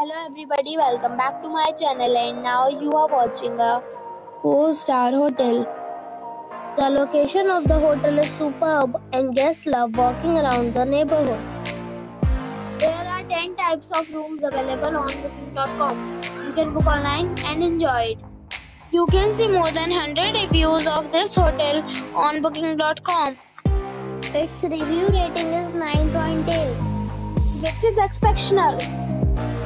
Hello everybody, welcome back to my channel and now you are watching a 4 star hotel. The location of the hotel is superb and guests love walking around the neighborhood. There are 10 types of rooms available on booking.com. You can book online and enjoy it. You can see more than 100 reviews of this hotel on booking.com. Its review rating is 9.8 which is exceptional.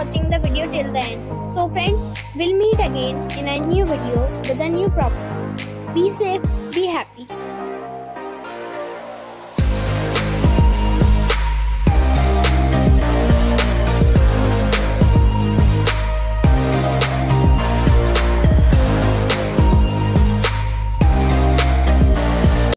Watching the video till the end. So friends, we'll meet again in a new video with a new property. Be safe, be happy.